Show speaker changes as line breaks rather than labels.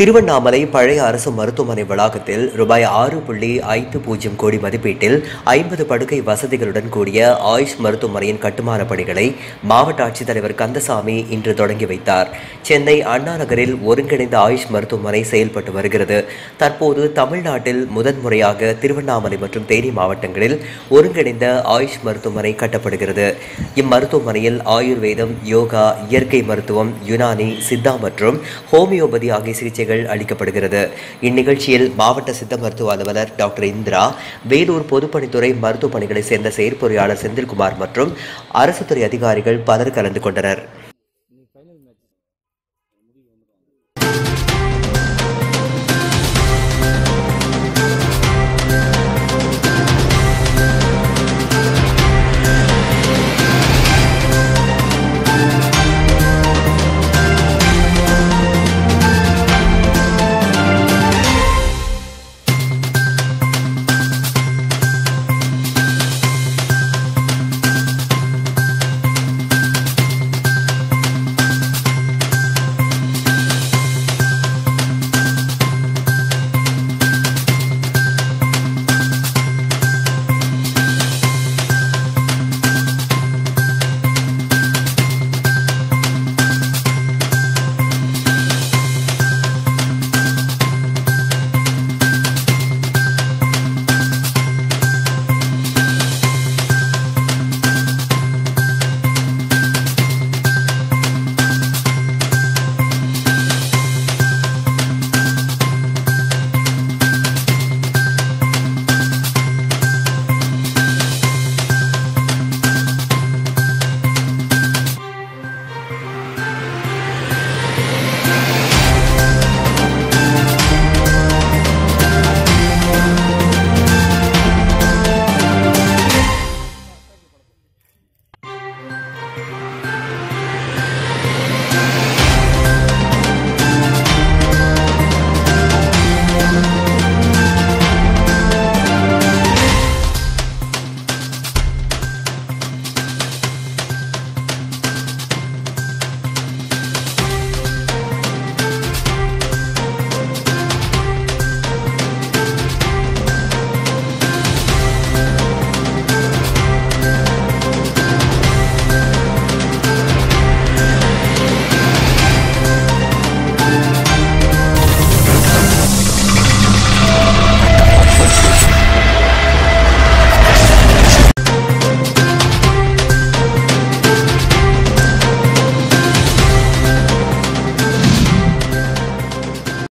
திருவண்ணாமலை பழைய அரசு மருத்துவமனை வளாகத்தில் ரூபாய் ஆறு புள்ளி ஐந்து பூஜ்ஜியம் கோடி மதிப்பீட்டில் ஐம்பது படுக்கை வசதிகளுடன் கூடிய ஆயுஷ் மருத்துவமனையின் கட்டுமான பணிகளை மாவட்ட ஆட்சித்தலைவர் கந்தசாமி இன்று தொடங்கி வைத்தார். சென்னை அண்ணா நகரில் ஒருங்கிணைந்த ஆயுஷ் மருத்துவமனை செயல்பட்டு வருகிறது. தற்போது தமிழ்நாட்டில் முதன்முறையாக திருவண்ணாமலை மற்றும் தேனி மாவட்டங்களில் ஒருங்கிணைந்த ஆயுஷ் மருத்துவமனை கட்டப்படுகிறது. இம்மருத்துவமனையில் ஆயுர்வேதம் யோகா இயற்கை மருத்துவம் யுனானி சித்தா மற்றும் ஹோமியோபதி ஆகிய சிகிச்சைகள் அளிக்கப்படுகிறது. இந்நிகழ்ச்சியில் மாவட்ட சித்த மருத்துவ அலுவலர் டாக்டர் இந்திரா வேலூர் பொதுப்பணித்துறை மருத்துவ பணிகளை சேர்ந்த செயற்பொறியாளர் செந்தில்குமார் மற்றும் அரசு துறை அதிகாரிகள் பலர் கலந்து கொண்டனர்.